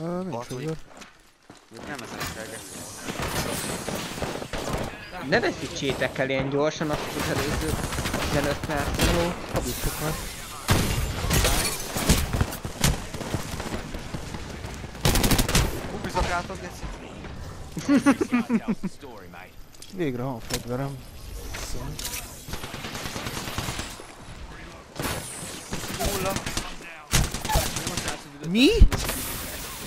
Ö, nincs Bartói. fegyver. Nem ezen kell Ne veszítsétek el ilyen gyorsan azt az előző 15 perc. Jó, habítsuk már. Kubizok átad, Geci? Végre van fegyverem. Nulla. Mi?